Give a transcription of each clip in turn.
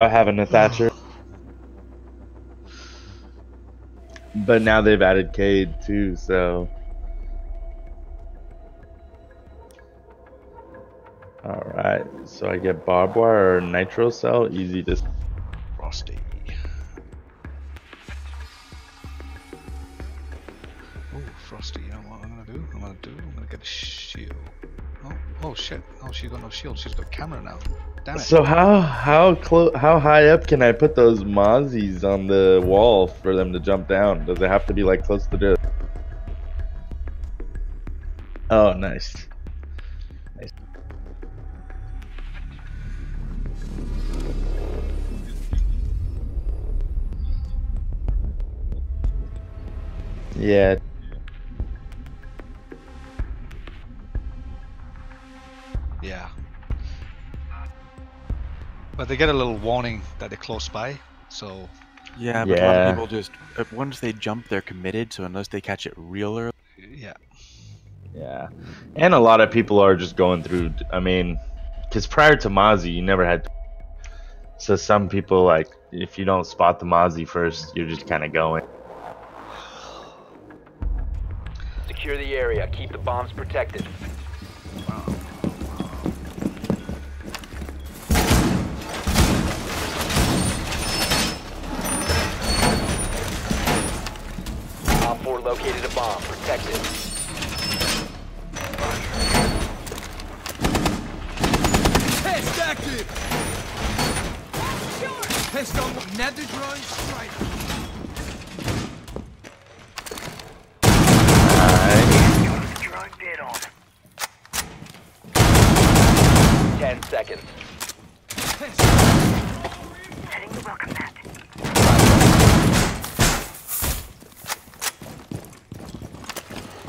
having a Thatcher. but now they've added Kaid too, so. Alright, so I get barbed wire or nitro cell, easy to. Frosty. Oh, Frosty, you know what I'm gonna do? I'm gonna do, I'm gonna get a shield. Oh, oh shit. Oh, she's got no shield. She's got camera now. Damn it. So how how close how high up can I put those mozzies on the wall for them to jump down? Does it have to be like close to the? Oh, nice. Nice. Yeah. Yeah. They get a little warning that they're close by, so Yeah, but a lot of people just uh, once they jump, they're committed. So unless they catch it real early, yeah. Yeah, and a lot of people are just going through. I mean, because prior to Mozzie, you never had. So some people like, if you don't spot the Mozzie first, you're just kind of going. Secure the area. Keep the bombs protected. Op located a bomb. Protect it. Active! Test on nether drone strike. Ten seconds. Test.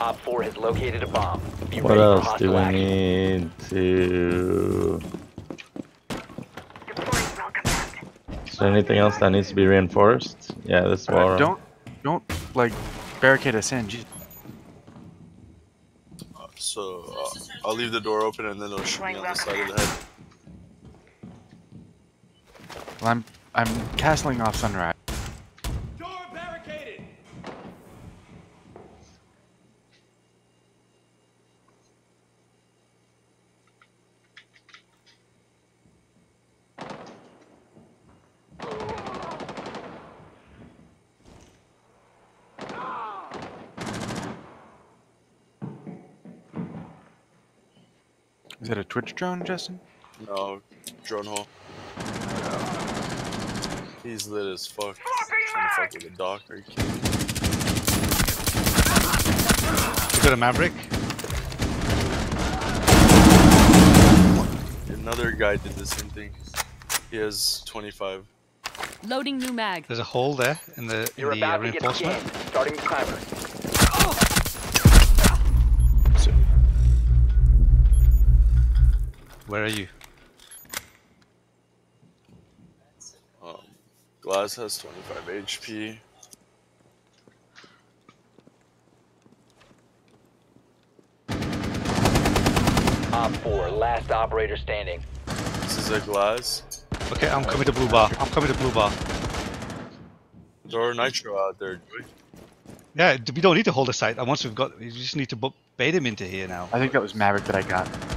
Op 4 has located a bomb. Be What else do we need to? Is there anything else that needs to be reinforced? Yeah, this Uh, wall. don't don't like barricade us in. Just, So uh, I'll leave the door open and then it'll shoot me on the side of the head. well, I'm I'm castling off sunrise. Is that a Twitch drone, Justin? No, drone hole. He's lit as fuck. Trying to fuck with a Doc. Are you kidding? You got a Maverick? Another guy did the same thing. He has 25. Loading new mag. There's a hole there in the, in You're the uh, about to get reinforcement. scanned. Starting the timer. Where are you? Um, Glass has 25 HP. Op 4, last operator standing. This is a glass. Okay, I'm coming to blue bar. I'm coming to blue bar. Throw nitro out there, Joey. Yeah, we don't need to hold the site. And once we've got, we just need to bait him into here now. I think that was Maverick that I got.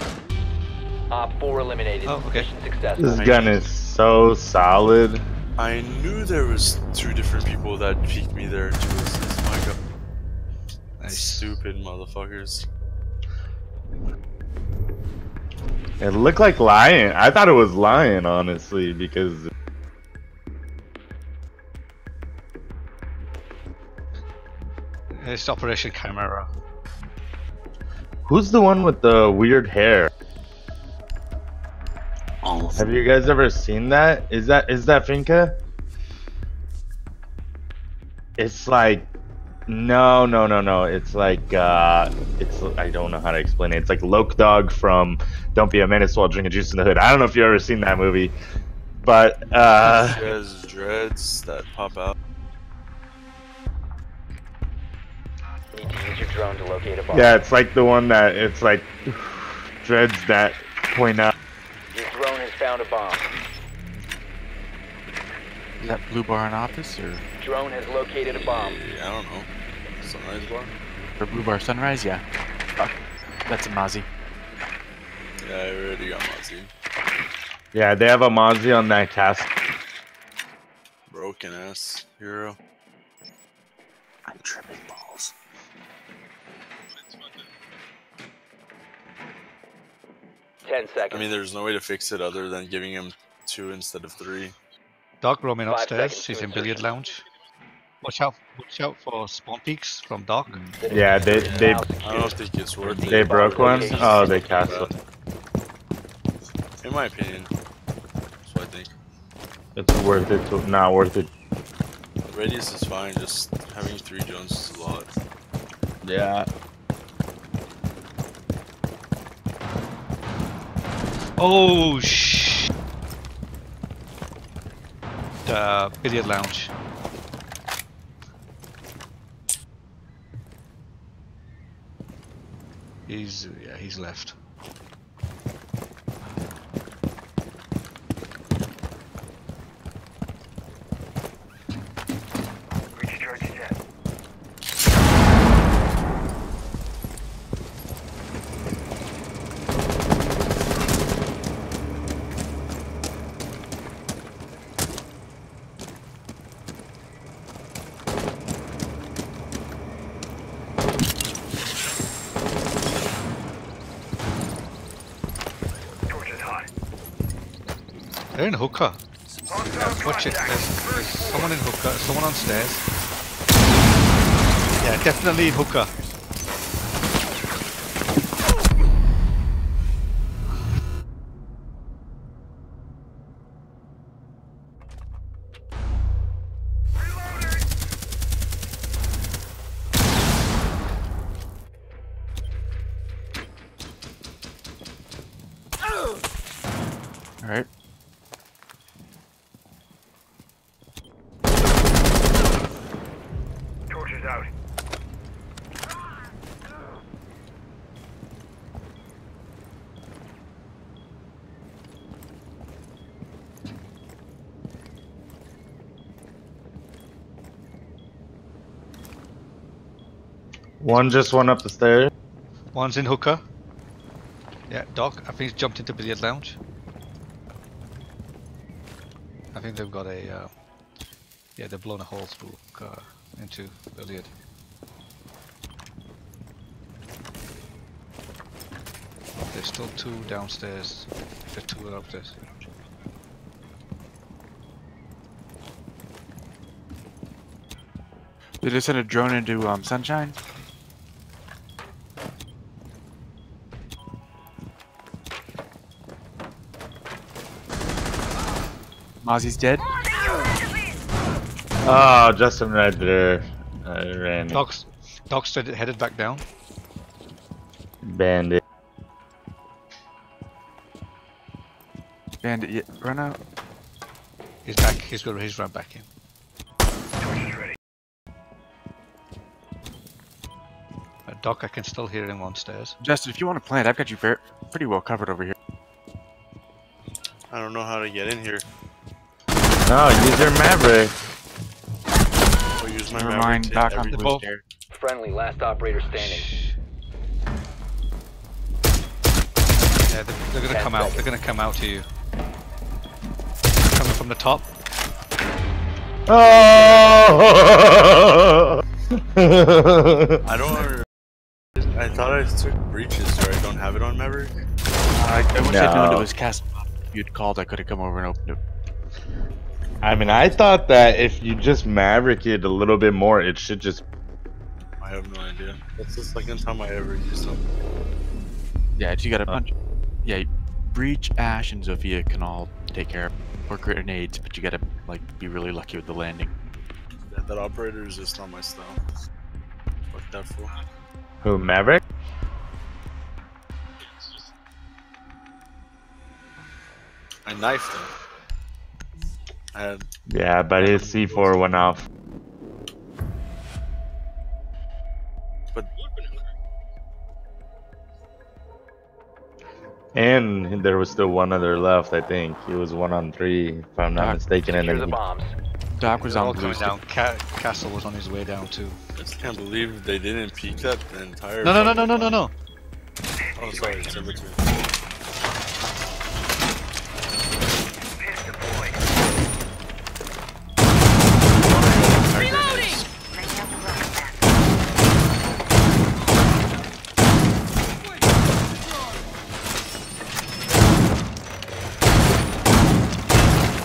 Op 4 eliminated. Oh, okay. Mission successful. This gun is so solid. I knew there was two different people that peeked me there too. This is my god. Nice. Stupid motherfuckers. It looked like Lion. I thought it was Lion, honestly, because It's Operation Chimera. who's the one with the weird hair? Have you guys ever seen that? Is that is that Finka? It's like no, no, no, no. It's like uh it's I don't know how to explain it. It's like Loc Dog from Don't Be a Menace While Drinking Juice in the Hood. I don't know if you've ever seen that movie. But uh She has dreads that pop out. Need to use your drone to locate a bomb. yeah, it's like the one that it's like dreads that point out. Your found a bomb. Is that Blue Bar in office or, Drone has located a bomb. Yeah, I don't know. Sunrise bar? or Blue Bar Sunrise? Yeah. Fuck. That's a Mozzie. Yeah, I already got Mozzie. Yeah, they have a Mozzie on that cast. Broken ass hero. I'm tripping balls. Ten seconds. I mean, there's no way to fix it other than giving him two instead of three. Doc roaming Five upstairs. seconds He's in billiard insertion. lounge. Watch out! Watch out for spawn peaks from Doc. Yeah, they diffuser is they now I secured. don't think it's worth they it. broke one. Oh, they castled. In my opinion. That's what I think. It's worth it. To, not worth it. Radius is fine, just having three drones is a lot. Yeah. Oh sh! The billiard lounge. He's yeah, he's left. They're in hookah. Yeah, watch it. There's, someone in hookah. Someone on stairs. Yeah, definitely in hookah. Alright. One just went up the stairs. One's in hookah. Yeah, Doc. I think he's jumped into billiard lounge. I think they've got a. Uh, yeah, they've blown a hole through uh, into billiard. There's still two downstairs. There's two upstairs. Did they send a drone into um, Sunshine? Mozzie's dead? Oh, Justin right there. I ran. Doc's Doc's headed headed back down. Bandit. Bandit, yeah, run out. He's back. He's got. He's run back in. Uh, Doc, I can still hear him on stairs. Justin, if you want to plant, I've got you fair, pretty well covered over here. I don't know how to get in here. No, use your Maverick. I'll use my Never mind, to back on every- blue both- Friendly, last operator standing. Yeah, they're, they're gonna Ten come out. They're gonna come out to you. Coming from the top. Oh! I don't under- I thought I took breaches, so I don't have it on Maverick. I, I wish I'd known it No. was cast. You'd called, I could have come over and opened it. I mean, I thought that if you just Maverick it a little bit more, it should just. I have no idea. That's the second time I ever used them. Yeah, you got a Uh. bunch. Yeah, Breach, Ash, and Zofia can all take care of or grenades, but you gotta like be really lucky with the landing. That, that operator is just not my style. Fuck that fool. Who, Maverick? I knifed him. I had Yeah, but his C4 went off. but And there was still one other left, I think. He was one on three, if I'm not mistaken. And then the he, bombs. Doc was on all blue. coming down. Ca- Castle was on his way down too. I just can't believe they didn't peek that the entire. No, no, no, no, no, no, no. Oh, sorry, cemetery. Reloading!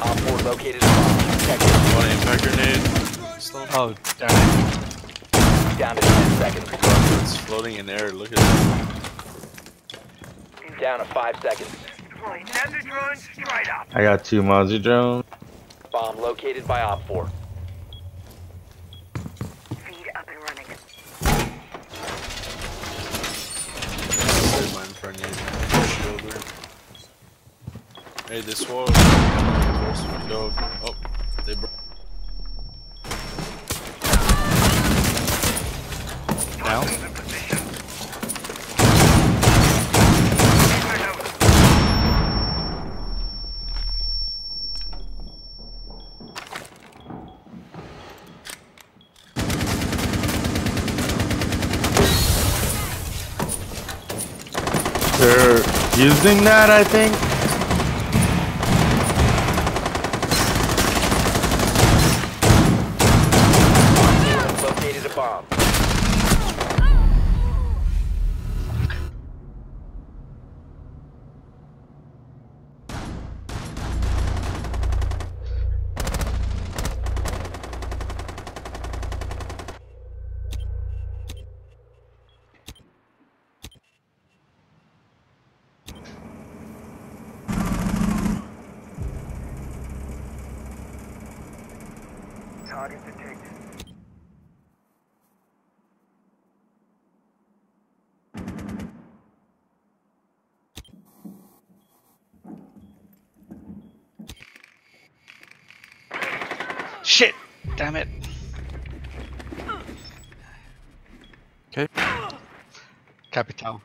Op 4 located a bomb. Protect it. One impact grenade. Still Oh, damn it. Down to 10 seconds. it's floating in air. Look at that. Down to 5 seconds. I got two Mozzie drones. Bomb located by Op 4. Feed up and running. There's mine for shoulder. Hey, this wall. First window. Oh, they broke. Down. They're using that, I think. Located a bomb. Target detected. Shit! Damn it. Okay. Capital.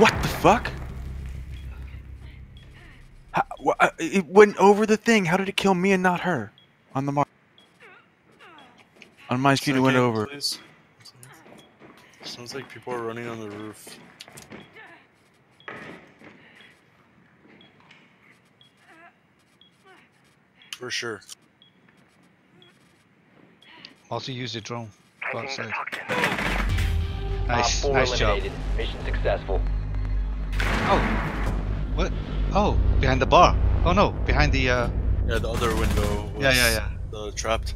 What the fuck? How, wha- uh, it went over the thing. How did it kill me and not her? On the mark. On my screen, it went over. please. Sounds like people are running on the roof. For sure. Also use the drone. Go the outside. toxin. Nice, 4 nice job. Mission successful. Oh, what? Oh, behind the bar. Oh no, behind the. uh... Yeah, the other window was Yeah, yeah, yeah. The trapped.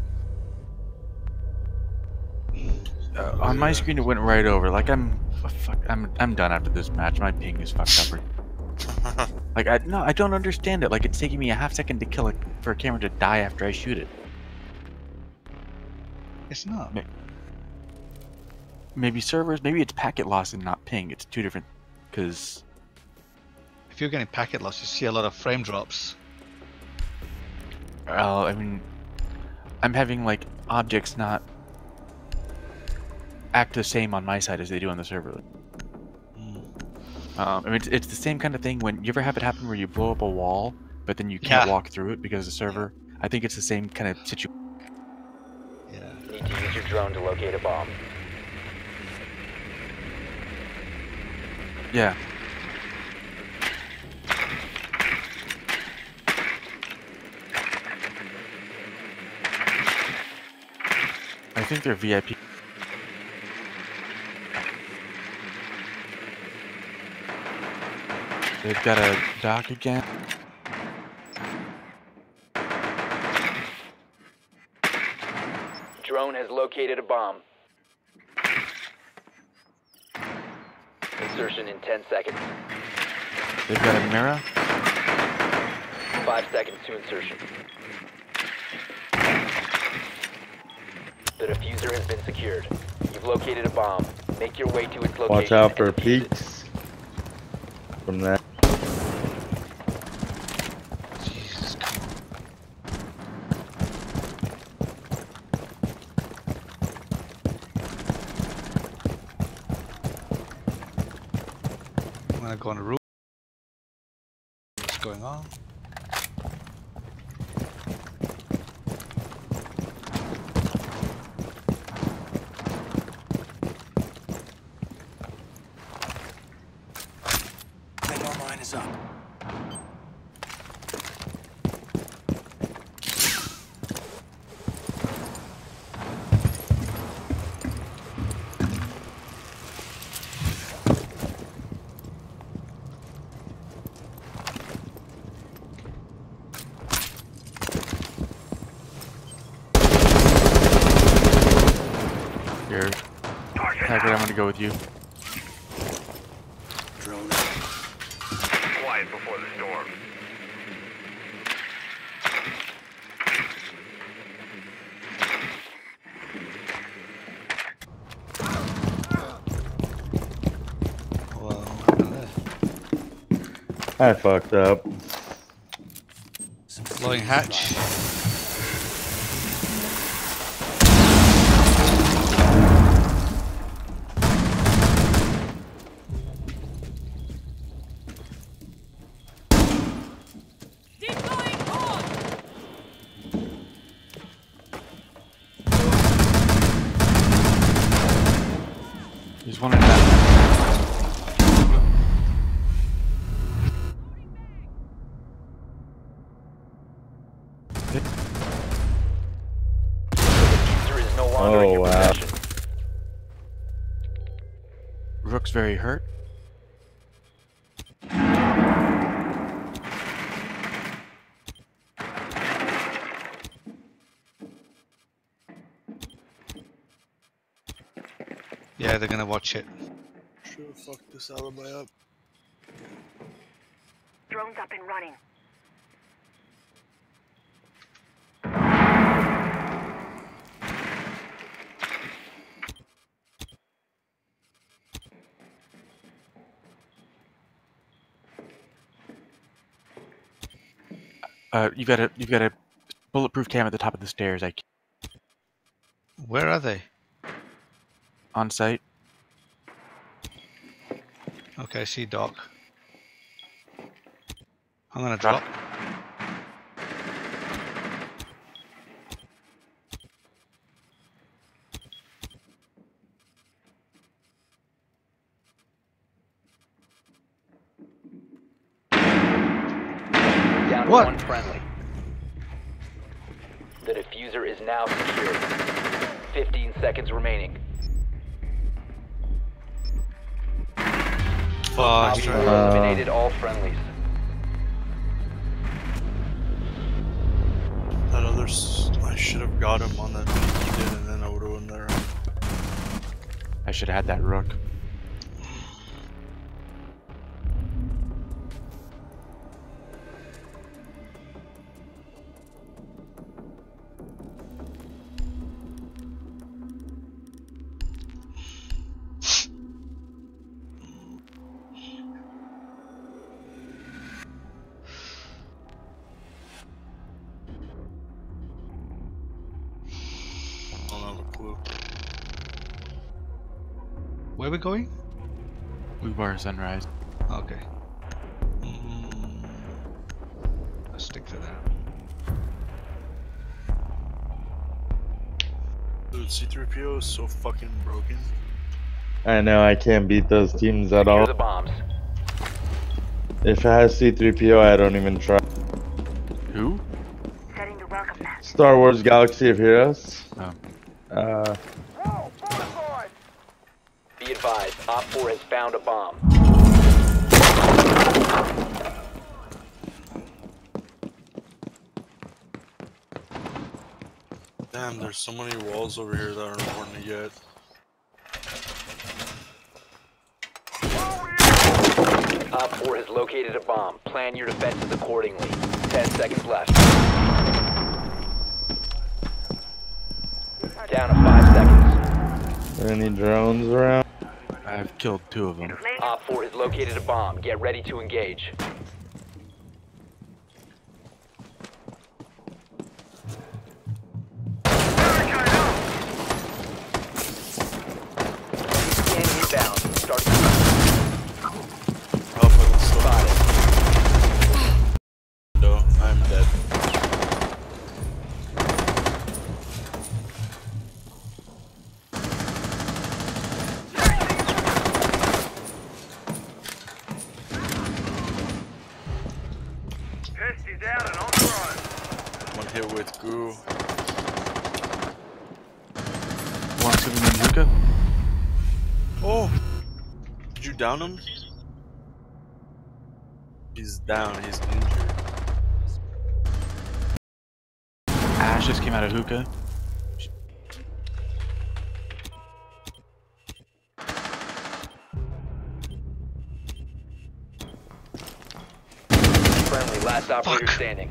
On my screen, it went right over. Like I'm, uh, fuck, I'm, I'm done after this match. My ping is fucked up. Like I no, I don't understand it. Like it's taking me a half second to kill it for a camera to die after I shoot it. It's not. Ma- Maybe servers, maybe it's packet loss and not ping. It's two different. Cause If you're getting packet loss, you see a lot of frame drops. uh, I mean, I'm having like objects not act the same on my side as they do on the server. Um, I mean, it's, it's the same kind of thing when you ever have it happen where you blow up a wall, but then you can't Yeah. walk through it because the server. I think it's the same kind of situation. Yeah. Need to use your drone to locate a bomb. Yeah. I think they're VIP. They've got a Doc again. Drone has located a bomb. Insertion in 10 seconds. They've got a Mira. 5 seconds to insertion. The diffuser has been secured. You've located a bomb. Make your way to its location. Watch out for and it. peaks from that. Go on the roof. What's going on? Radar line is up. Here. Haggard, I'm gonna go with you. Drone Quiet before the storm. Well, what happened there? I fucked up. Blowing hatch. Rook's very hurt. Yeah, they're gonna watch it. Should have fucked this Alibi up. Drones up and running. Uh, you've got a you've got a bulletproof cam at the top of the stairs. I Where are they? on site. Okay, I see Doc. I'm gonna Drop. drop. Down to What? one friendly. The diffuser is now secured. 15 seconds remaining. Fuck. Op he's four trying- Uh, eliminated all friendlies. That other. S- I should have got him on that he did, and then I would have won there. I should have had that Rook. Sunrise. Okay. Mm, let's stick to that. Dude, C3PO is so fucking broken. I know I can't beat those teams at all. the bombs. If it has C3PO, I don't even try. Who? Setting the welcome. Star Wars Galaxy of Heroes. Oh. Uh, Be advised, Op 4 has found a bomb. Damn, there's so many walls over here that are important to get. Op 4 has located a bomb. Plan your defenses accordingly. 10 seconds left. Down to 5 seconds. are any drones around? I've killed two of them. Op 4 has located a bomb. Get ready to engage. Scan inbound. Starting. Up. Hit with goo. One swimming in hookah. Oh! Did you down him? He's down, he's injured. Ash just came out of hookah. Friendly, last operator standing.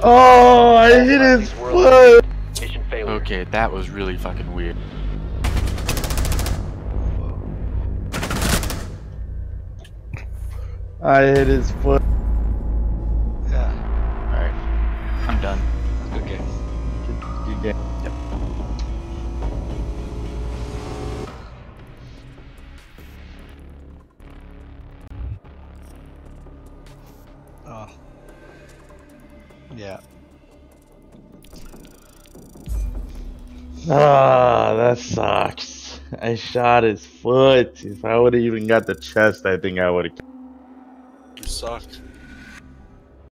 Oh, I hit his foot. Okay, that was really fucking weird. I hit his foot. I shot his foot. If I would have even got the chest, I think I would have. You suck.